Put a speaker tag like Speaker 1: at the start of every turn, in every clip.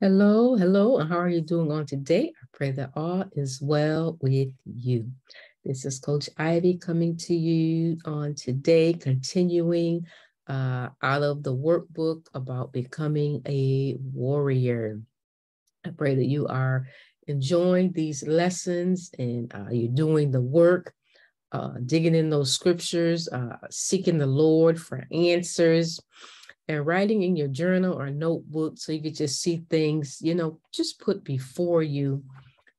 Speaker 1: Hello, hello, and how are you doing on today? I pray that all is well with you. This is Coach Ivy coming to you on today, continuing uh, out of the workbook about becoming a warrior. I pray that you are enjoying these lessons and uh, you're doing the work, uh, digging in those scriptures, uh, seeking the Lord for answers and writing in your journal or notebook so you could just see things, you know, just put before you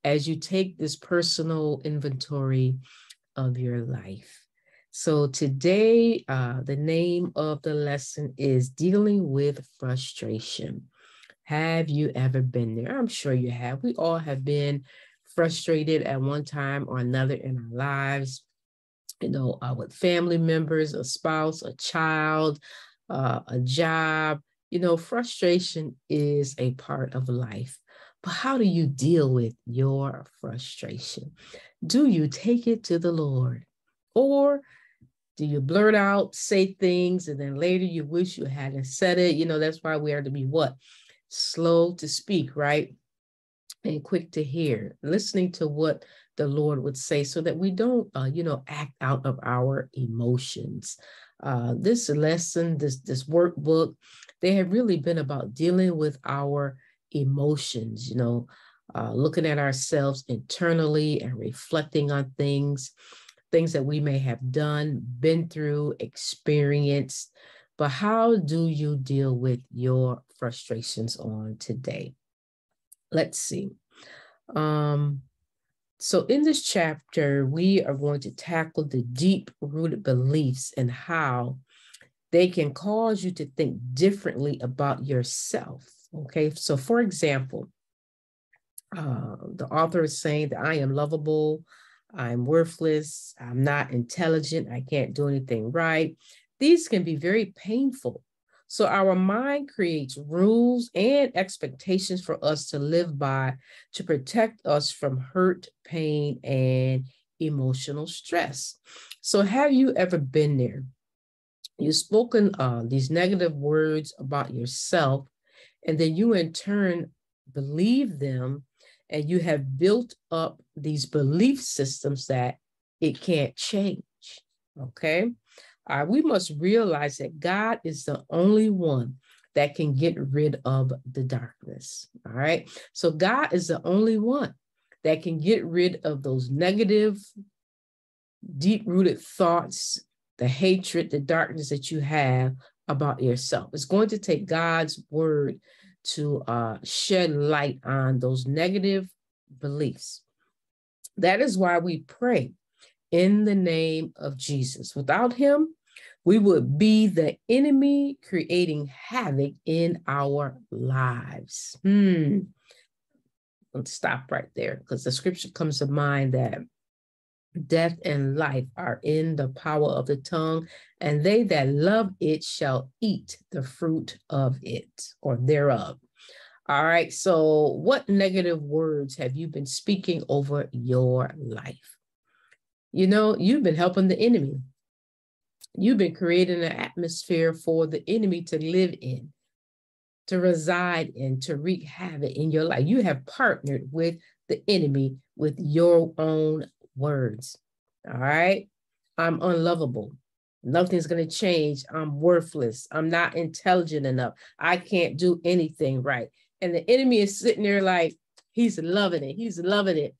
Speaker 1: as you take this personal inventory of your life. So today, uh, the name of the lesson is Dealing with Frustration. Have you ever been there? I'm sure you have. We all have been frustrated at one time or another in our lives, you know, uh, with family members, a spouse, a child, uh, a job. You know, frustration is a part of life. But how do you deal with your frustration? Do you take it to the Lord? Or do you blurt out, say things, and then later you wish you hadn't said it? You know, that's why we are to be what? Slow to speak, right? And quick to hear, listening to what the Lord would say so that we don't, uh, you know, act out of our emotions uh, this lesson, this, this workbook, they have really been about dealing with our emotions, you know, uh, looking at ourselves internally and reflecting on things, things that we may have done, been through, experienced. But how do you deal with your frustrations on today? Let's see. Um, so, in this chapter, we are going to tackle the deep rooted beliefs and how they can cause you to think differently about yourself. Okay, so for example, uh, the author is saying that I am lovable, I'm worthless, I'm not intelligent, I can't do anything right. These can be very painful so our mind creates rules and expectations for us to live by to protect us from hurt, pain, and emotional stress. So have you ever been there? You've spoken uh, these negative words about yourself, and then you in turn believe them, and you have built up these belief systems that it can't change. Okay. We must realize that God is the only one that can get rid of the darkness. All right. So God is the only one that can get rid of those negative, deep rooted thoughts, the hatred, the darkness that you have about yourself. It's going to take God's word to uh, shed light on those negative beliefs. That is why we pray in the name of Jesus. Without him, we would be the enemy creating havoc in our lives. Hmm. Let's stop right there because the scripture comes to mind that death and life are in the power of the tongue, and they that love it shall eat the fruit of it or thereof. All right. So, what negative words have you been speaking over your life? You know, you've been helping the enemy. You've been creating an atmosphere for the enemy to live in, to reside in, to wreak havoc in your life. You have partnered with the enemy with your own words. All right. I'm unlovable. Nothing's going to change. I'm worthless. I'm not intelligent enough. I can't do anything right. And the enemy is sitting there like, he's loving it. He's loving it.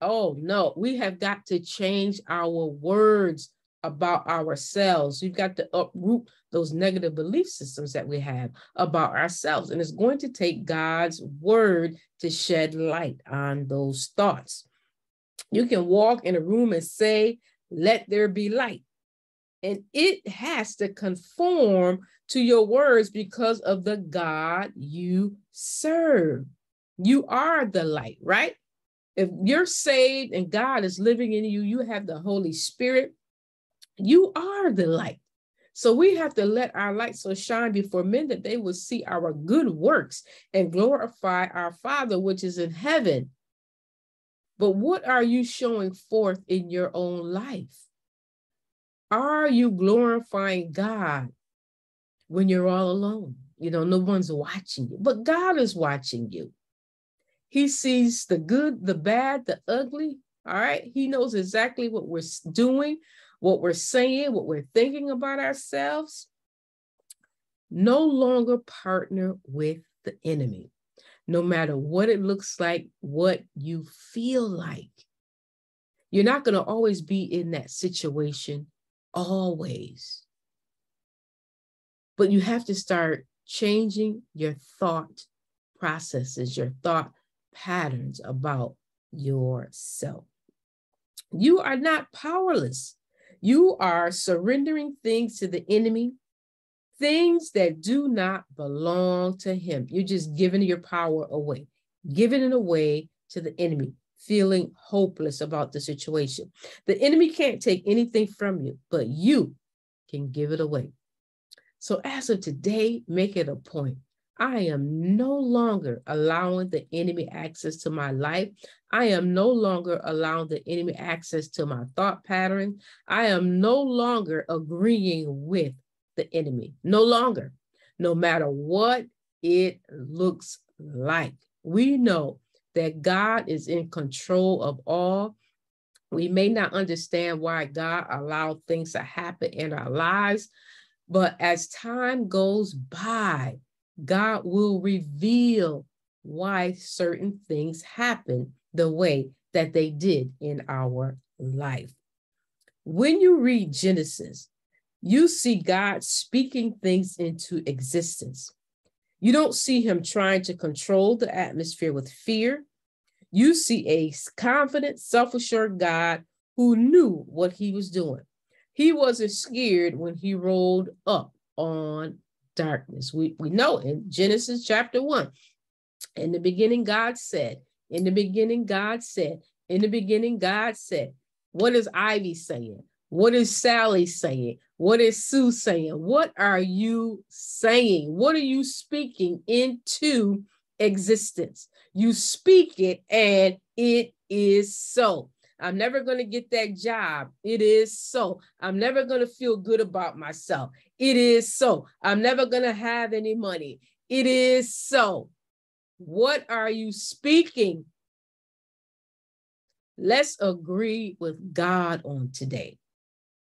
Speaker 1: Oh, no. We have got to change our words about ourselves. We've got to uproot those negative belief systems that we have about ourselves. And it's going to take God's word to shed light on those thoughts. You can walk in a room and say, Let there be light. And it has to conform to your words because of the God you serve. You are the light, right? If you're saved and God is living in you, you have the Holy Spirit you are the light. So we have to let our light so shine before men that they will see our good works and glorify our Father which is in heaven. But what are you showing forth in your own life? Are you glorifying God when you're all alone? You know, no one's watching you, but God is watching you. He sees the good, the bad, the ugly. All right. He knows exactly what we're doing, what we're saying, what we're thinking about ourselves. No longer partner with the enemy, no matter what it looks like, what you feel like. You're not going to always be in that situation, always. But you have to start changing your thought processes, your thought patterns about yourself. You are not powerless. You are surrendering things to the enemy, things that do not belong to him. You're just giving your power away, giving it away to the enemy, feeling hopeless about the situation. The enemy can't take anything from you, but you can give it away. So as of today, make it a point. I am no longer allowing the enemy access to my life. I am no longer allowing the enemy access to my thought pattern. I am no longer agreeing with the enemy. No longer, no matter what it looks like. We know that God is in control of all. We may not understand why God allowed things to happen in our lives, but as time goes by, God will reveal why certain things happen the way that they did in our life. When you read Genesis, you see God speaking things into existence. You don't see him trying to control the atmosphere with fear. You see a confident, self assured God who knew what he was doing. He wasn't scared when he rolled up on darkness. We, we know in Genesis chapter 1, in the beginning, God said, in the beginning, God said, in the beginning, God said, what is Ivy saying? What is Sally saying? What is Sue saying? What are you saying? What are you speaking into existence? You speak it and it is so. I'm never going to get that job. It is so. I'm never going to feel good about myself. It is so. I'm never going to have any money. It is so. What are you speaking? Let's agree with God on today.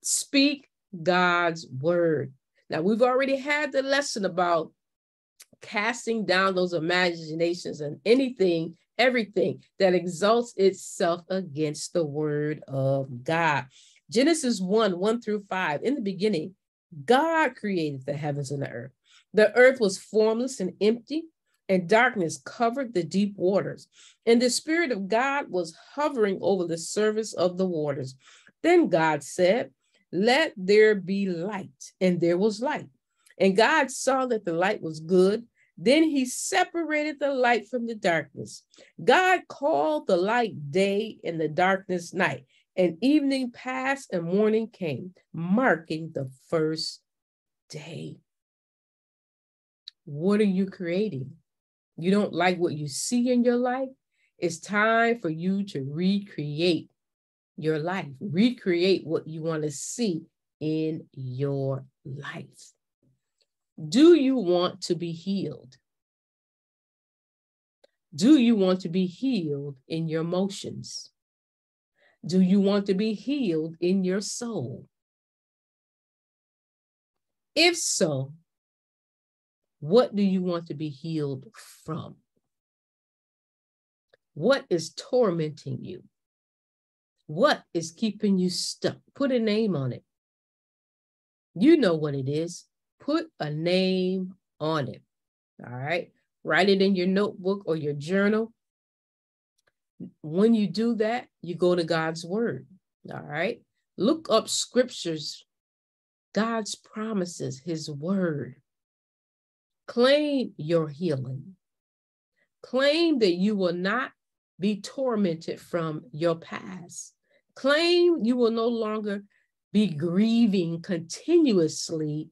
Speaker 1: Speak God's word. Now, we've already had the lesson about casting down those imaginations and anything everything that exalts itself against the word of God. Genesis 1 1 through 5. In the beginning, God created the heavens and the earth. The earth was formless and empty, and darkness covered the deep waters. And the Spirit of God was hovering over the surface of the waters. Then God said, Let there be light. And there was light. And God saw that the light was good. Then he separated the light from the darkness. God called the light day and the darkness night. And evening passed and morning came, marking the first day. What are you creating? You don't like what you see in your life? It's time for you to recreate your life, recreate what you want to see in your life. Do you want to be healed? Do you want to be healed in your emotions? Do you want to be healed in your soul? If so, what do you want to be healed from? What is tormenting you? What is keeping you stuck? Put a name on it. You know what it is. Put a name on it. All right. Write it in your notebook or your journal. When you do that, you go to God's word. All right. Look up scriptures, God's promises, his word. Claim your healing. Claim that you will not be tormented from your past. Claim you will no longer be grieving continuously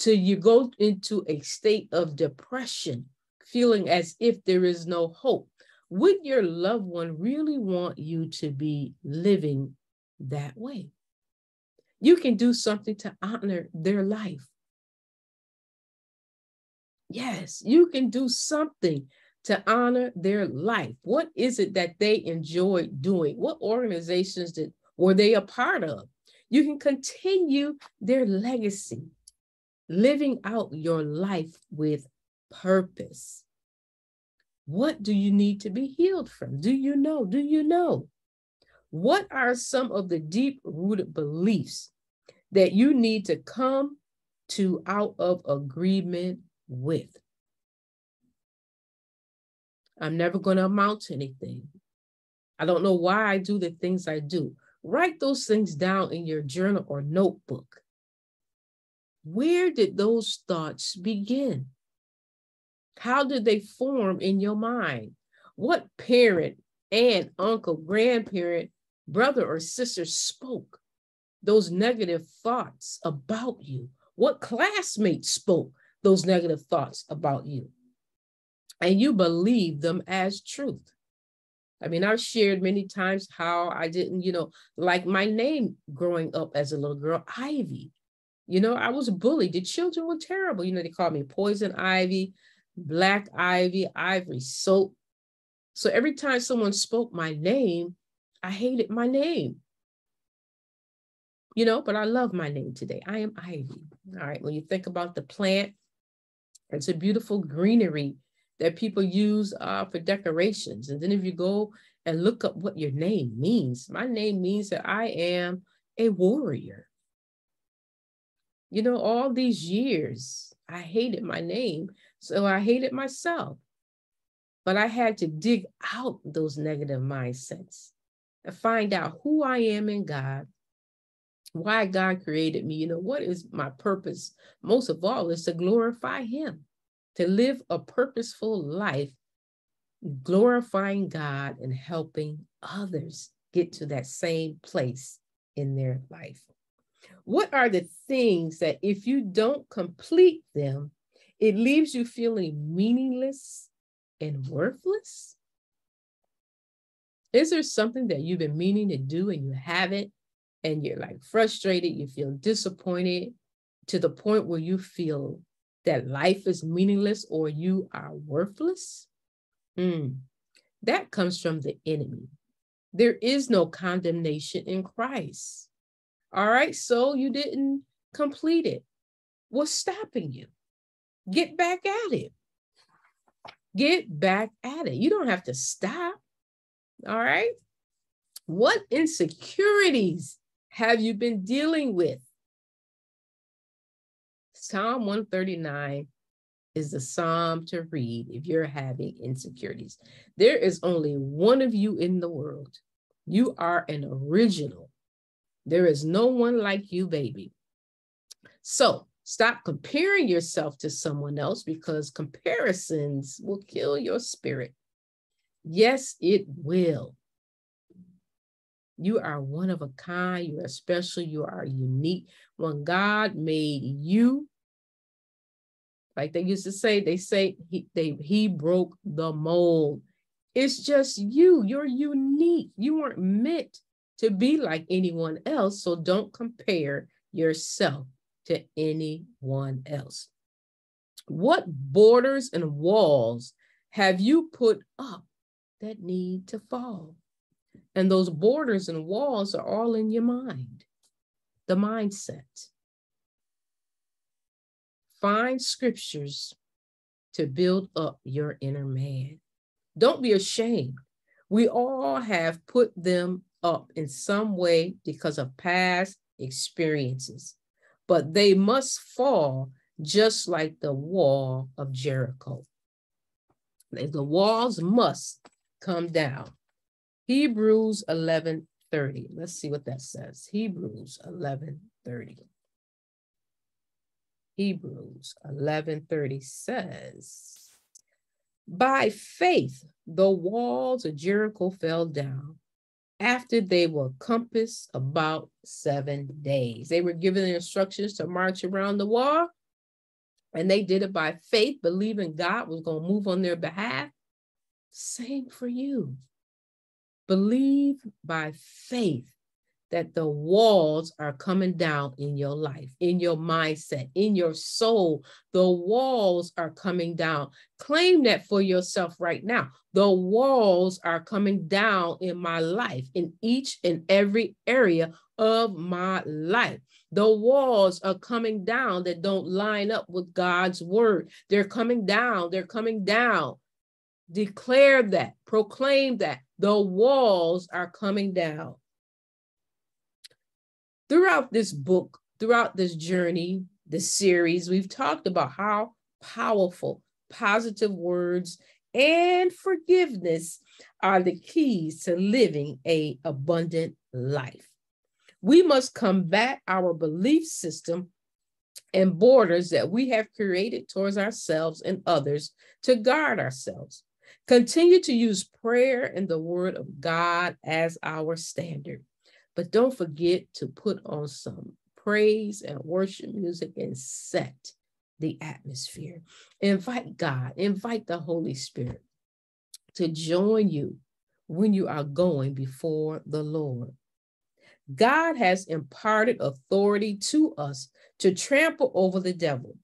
Speaker 1: till you go into a state of depression, feeling as if there is no hope. Would your loved one really want you to be living that way? You can do something to honor their life. Yes, you can do something to honor their life. What is it that they enjoy doing? What organizations did were they a part of? You can continue their legacy, living out your life with purpose. What do you need to be healed from? Do you know? Do you know? What are some of the deep rooted beliefs that you need to come to out of agreement with? I'm never going to amount to anything. I don't know why I do the things I do. Write those things down in your journal or notebook. Where did those thoughts begin? How did they form in your mind? What parent, aunt, uncle, grandparent, brother, or sister spoke those negative thoughts about you? What classmate spoke those negative thoughts about you? And you believe them as truth. I mean, I've shared many times how I didn't, you know, like my name growing up as a little girl, Ivy. You know, I was bullied. The children were terrible. You know, they called me poison ivy, black ivy, ivory soap. So every time someone spoke my name, I hated my name. You know, but I love my name today. I am Ivy. All right. When you think about the plant, it's a beautiful greenery that people use uh, for decorations. And then if you go and look up what your name means, my name means that I am a warrior. You know, all these years, I hated my name. So I hated myself. But I had to dig out those negative mindsets and find out who I am in God, why God created me. You know, what is my purpose? Most of all, is to glorify Him to live a purposeful life, glorifying God and helping others get to that same place in their life. What are the things that if you don't complete them, it leaves you feeling meaningless and worthless? Is there something that you've been meaning to do and you haven't, and you're like frustrated, you feel disappointed to the point where you feel that life is meaningless or you are worthless, mm, that comes from the enemy. There is no condemnation in Christ. All right, so you didn't complete it. What's stopping you? Get back at it. Get back at it. You don't have to stop. All right. What insecurities have you been dealing with? Psalm 139 is the psalm to read if you're having insecurities. There is only one of you in the world. You are an original. There is no one like you, baby. So stop comparing yourself to someone else because comparisons will kill your spirit. Yes, it will. You are one of a kind. You are special. You are unique. When God made you, like they used to say, they say he, they, he broke the mold. It's just you. You're unique. You weren't meant to be like anyone else. So don't compare yourself to anyone else. What borders and walls have you put up that need to fall? And those borders and walls are all in your mind, the mindset. Find scriptures to build up your inner man. Don't be ashamed. We all have put them up in some way because of past experiences, but they must fall just like the wall of Jericho. The walls must come down. Hebrews 11 30. Let's see what that says. Hebrews 11 30. Hebrews 11:30 says, By faith the walls of Jericho fell down after they were compassed about 7 days. They were given the instructions to march around the wall and they did it by faith, believing God was going to move on their behalf. Same for you. Believe by faith that the walls are coming down in your life, in your mindset, in your soul. The walls are coming down. Claim that for yourself right now. The walls are coming down in my life, in each and every area of my life. The walls are coming down that don't line up with God's word. They're coming down. They're coming down. Declare that, proclaim that the walls are coming down throughout this book, throughout this journey, this series, we've talked about how powerful positive words and forgiveness are the keys to living a abundant life. We must combat our belief system and borders that we have created towards ourselves and others to guard ourselves. Continue to use prayer and the word of God as our standard. But don't forget to put on some praise and worship music and set the atmosphere. Invite God, invite the Holy Spirit to join you when you are going before the Lord. God has imparted authority to us to trample over the devil.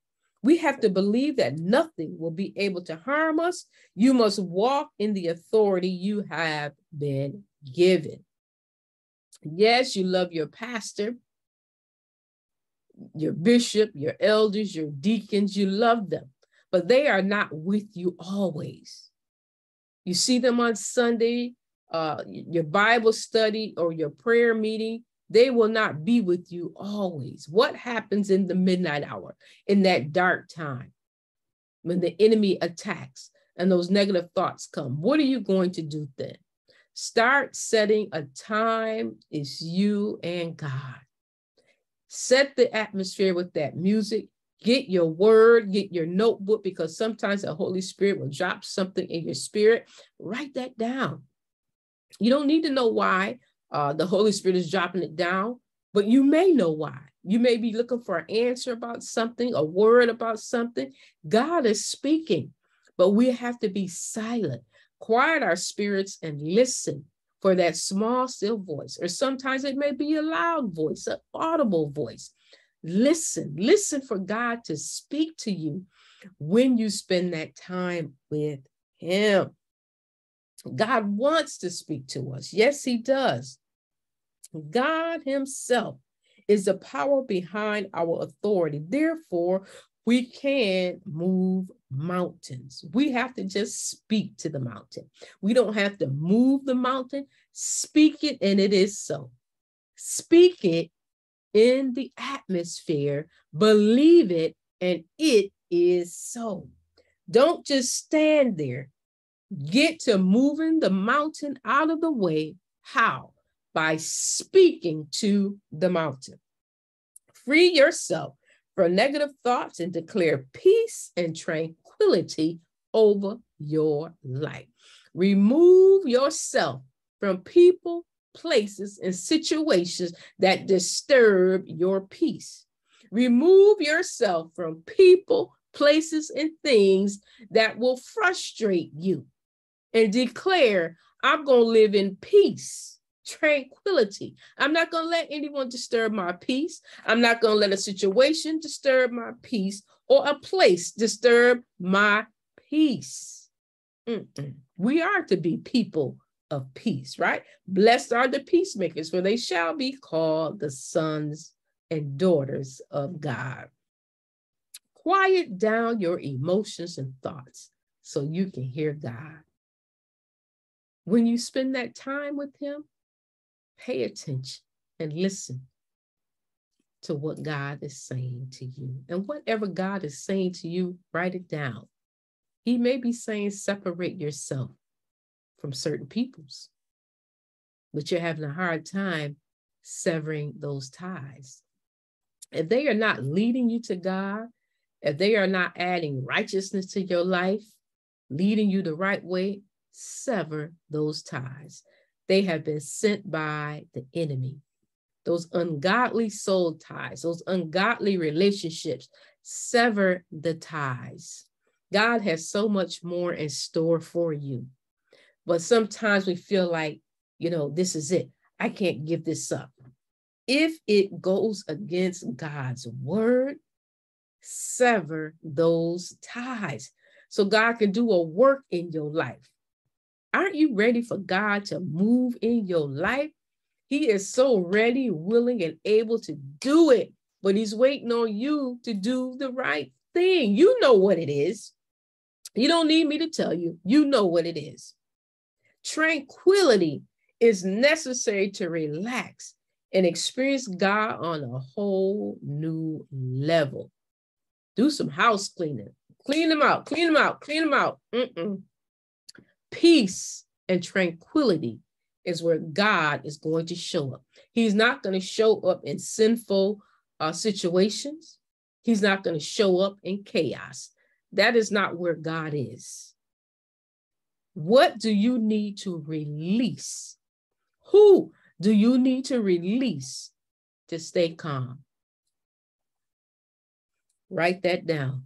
Speaker 1: We have to believe that nothing will be able to harm us. You must walk in the authority you have been given. Yes, you love your pastor, your bishop, your elders, your deacons, you love them, but they are not with you always. You see them on Sunday, uh, your Bible study or your prayer meeting, they will not be with you always. What happens in the midnight hour, in that dark time, when the enemy attacks and those negative thoughts come? What are you going to do then? Start setting a time. It's you and God. Set the atmosphere with that music. Get your word, get your notebook, because sometimes the Holy Spirit will drop something in your spirit. Write that down. You don't need to know why uh, the Holy Spirit is dropping it down, but you may know why. You may be looking for an answer about something, a word about something. God is speaking, but we have to be silent quiet our spirits and listen for that small, still voice, or sometimes it may be a loud voice, an audible voice. Listen, listen for God to speak to you when you spend that time with Him. God wants to speak to us. Yes, He does. God Himself is the power behind our authority. Therefore, we can't move mountains. We have to just speak to the mountain. We don't have to move the mountain. Speak it, and it is so. Speak it in the atmosphere, believe it, and it is so. Don't just stand there. Get to moving the mountain out of the way. How? By speaking to the mountain. Free yourself from negative thoughts and declare peace and tranquility over your life. Remove yourself from people, places, and situations that disturb your peace. Remove yourself from people, places, and things that will frustrate you. And declare, I'm going to live in peace tranquility. I'm not going to let anyone disturb my peace. I'm not going to let a situation disturb my peace or a place disturb my peace. Mm-mm. We are to be people of peace, right? Blessed are the peacemakers, for they shall be called the sons and daughters of God. Quiet down your emotions and thoughts so you can hear God. When you spend that time with Him, pay attention and listen to what God is saying to you. And whatever God is saying to you, write it down. He may be saying, separate yourself from certain peoples, but you're having a hard time severing those ties. If they are not leading you to God, if they are not adding righteousness to your life, leading you the right way, sever those ties. They have been sent by the enemy. Those ungodly soul ties, those ungodly relationships, sever the ties. God has so much more in store for you. But sometimes we feel like, you know, this is it. I can't give this up. if it goes against God's word, sever those ties so God can do a work in your life. Aren't you ready for God to move in your life? He is so ready, willing, and able to do it, but He's waiting on you to do the right thing. You know what it is. You don't need me to tell you, you know what it is. Tranquility is necessary to relax and experience God on a whole new level. Do some house cleaning. Clean them out, clean them out, clean them out. Mm-mm. Peace and tranquility is where God is going to show up. He's not going to show up in sinful uh, situations. He's not going to show up in chaos. That is not where God is. What do you need to release? Who do you need to release to stay calm? Write that down.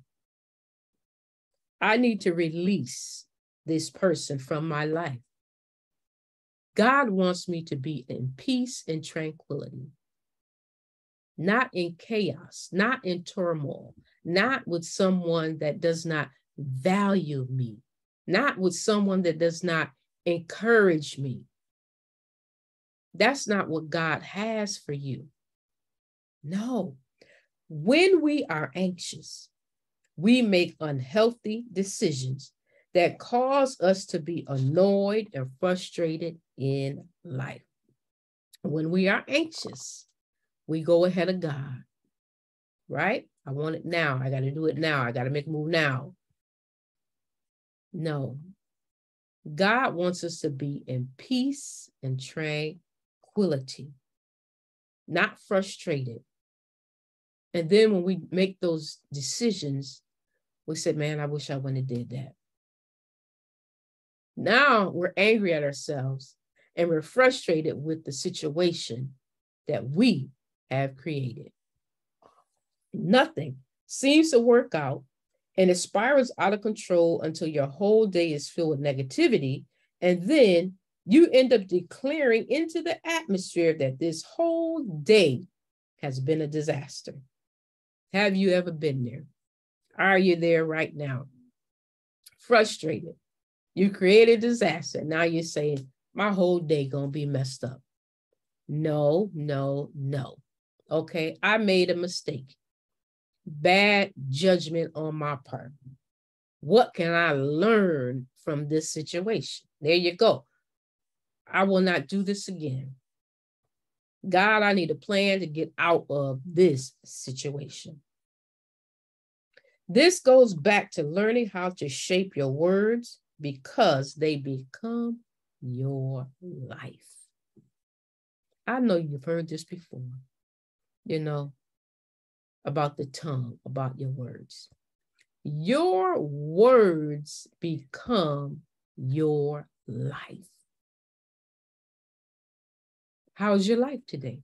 Speaker 1: I need to release this person from my life. God wants me to be in peace and tranquility, not in chaos, not in turmoil, not with someone that does not value me, not with someone that does not encourage me. That's not what God has for you. No. When we are anxious, we make unhealthy decisions that cause us to be annoyed and frustrated in life. When we are anxious, we go ahead of God, right? I want it now. I got to do it now. I got to make a move now. No. God wants us to be in peace and tranquility, not frustrated. And then when we make those decisions, we said, man, I wish I wouldn't have did that. Now we're angry at ourselves and we're frustrated with the situation that we have created. Nothing seems to work out and it spirals out of control until your whole day is filled with negativity. And then you end up declaring into the atmosphere that this whole day has been a disaster. Have you ever been there? Are you there right now? Frustrated. You created disaster. Now you're saying, my whole day gonna be messed up. No, no, no. Okay, I made a mistake. Bad judgment on my part. What can I learn from this situation? There you go. I will not do this again. God, I need a plan to get out of this situation. This goes back to learning how to shape your words because they become your life. I know you've heard this before, you know, about the tongue, about your words. Your words become your life. How's your life today?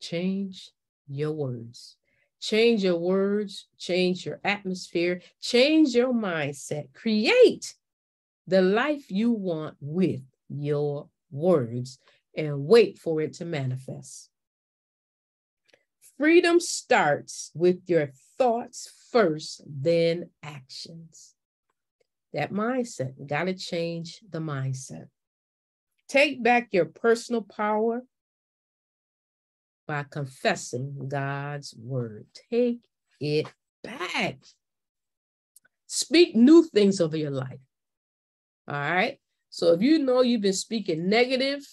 Speaker 1: Change your words. Change your words, change your atmosphere, change your mindset, create the life you want with your words and wait for it to manifest. Freedom starts with your thoughts first, then actions. That mindset, got to change the mindset. Take back your personal power by confessing God's word. Take it back. Speak new things over your life. All right. So if you know you've been speaking negative,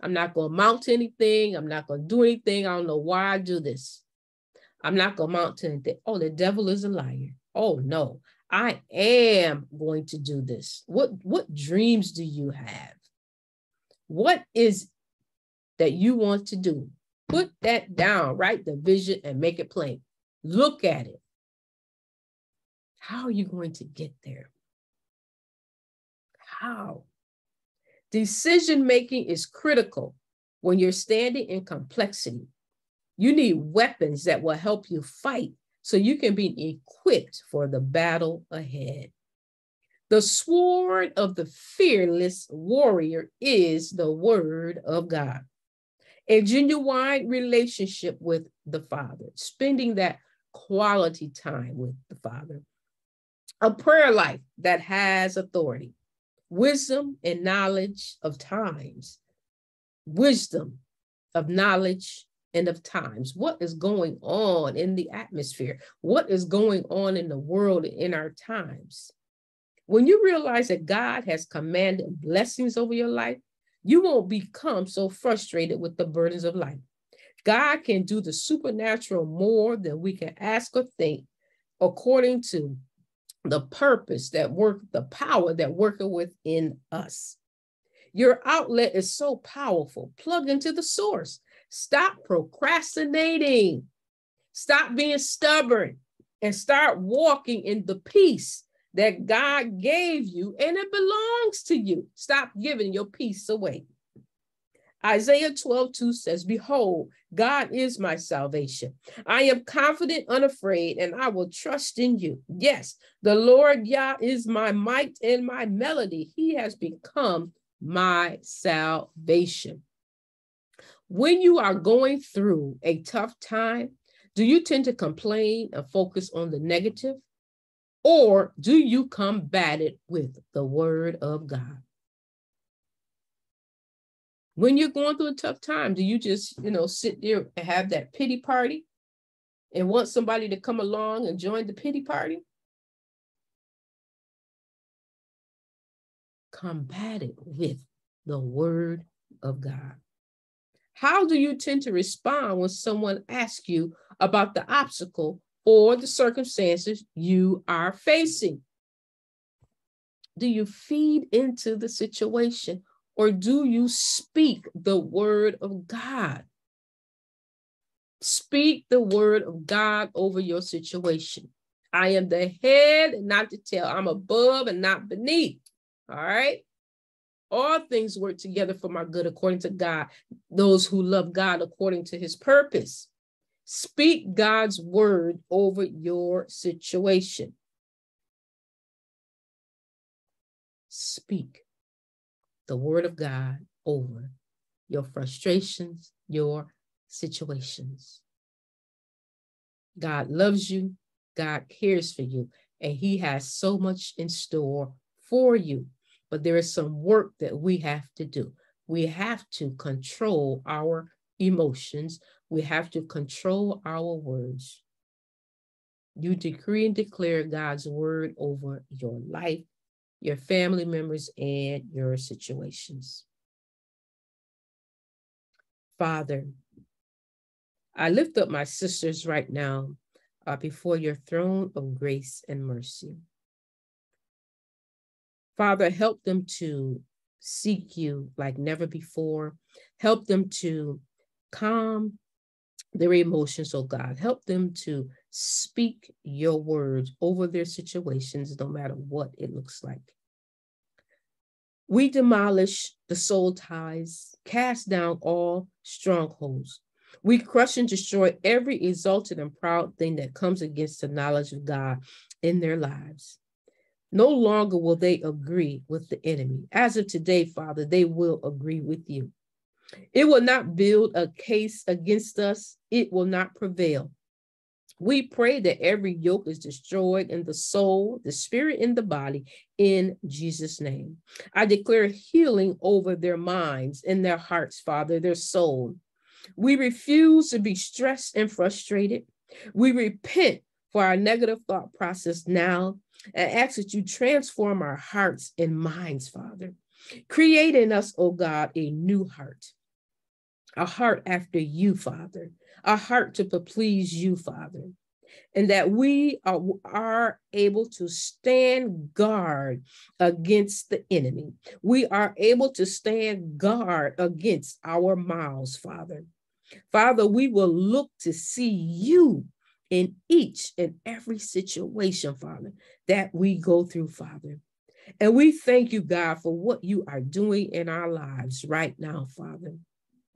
Speaker 1: I'm not going to mount to anything. I'm not going to do anything. I don't know why I do this. I'm not going to mount to anything. Oh, the devil is a liar. Oh, no. I am going to do this. What, what dreams do you have? What is that you want to do? Put that down, write the vision and make it plain. Look at it. How are you going to get there? How? Decision making is critical when you're standing in complexity. You need weapons that will help you fight so you can be equipped for the battle ahead. The sword of the fearless warrior is the word of God. A genuine relationship with the Father, spending that quality time with the Father, a prayer life that has authority, wisdom and knowledge of times, wisdom of knowledge and of times. What is going on in the atmosphere? What is going on in the world in our times? When you realize that God has commanded blessings over your life, you won't become so frustrated with the burdens of life. God can do the supernatural more than we can ask or think, according to the purpose that work, the power that working within us. Your outlet is so powerful. Plug into the source. Stop procrastinating. Stop being stubborn and start walking in the peace that God gave you and it belongs to you. Stop giving your peace away. Isaiah 12, 2 says, Behold, God is my salvation. I am confident, unafraid, and I will trust in you. Yes, the Lord Yah is my might and my melody. He has become my salvation. When you are going through a tough time, do you tend to complain and focus on the negative? Or do you combat it with the word of God? When you're going through a tough time, do you just, you know, sit there and have that pity party and want somebody to come along and join the pity party? Combat it with the word of God. How do you tend to respond when someone asks you about the obstacle or the circumstances you are facing? Do you feed into the situation or do you speak the word of God? Speak the word of God over your situation. I am the head and not the tail. I'm above and not beneath. All right all things work together for my good according to God, those who love God according to his purpose. Speak God's word over your situation. Speak the word of God over your frustrations, your situations. God loves you, God cares for you, and he has so much in store for you but there is some work that we have to do. We have to control our emotions. We have to control our words. You decree and declare God's word over your life, your family members, and your situations. Father, I lift up my sisters right now uh, before your throne of grace and mercy. Father, help them to seek you like never before. Help them to calm their emotions, oh God. Help them to speak your words over their situations, no matter what it looks like. We demolish the soul ties, cast down all strongholds. We crush and destroy every exalted and proud thing that comes against the knowledge of God in their lives. No longer will they agree with the enemy. As of today, Father, they will agree with you. It will not build a case against us, it will not prevail. We pray that every yoke is destroyed in the soul, the spirit, and the body in Jesus' name. I declare healing over their minds and their hearts, Father, their soul. We refuse to be stressed and frustrated. We repent for our negative thought process now and ask that you transform our hearts and minds, Father. Create in us, oh God, a new heart, a heart after you, Father, a heart to please you, Father, and that we are, are able to stand guard against the enemy. We are able to stand guard against our mouths, Father. Father, we will look to see you in each and every situation, Father, that we go through, Father. And we thank you, God, for what you are doing in our lives right now, Father.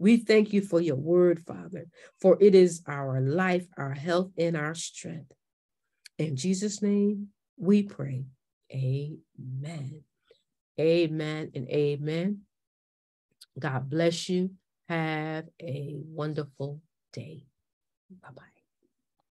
Speaker 1: We thank you for your word, Father, for it is our life, our health, and our strength. In Jesus' name, we pray. Amen. Amen and amen. God bless you. Have a wonderful day. Bye bye.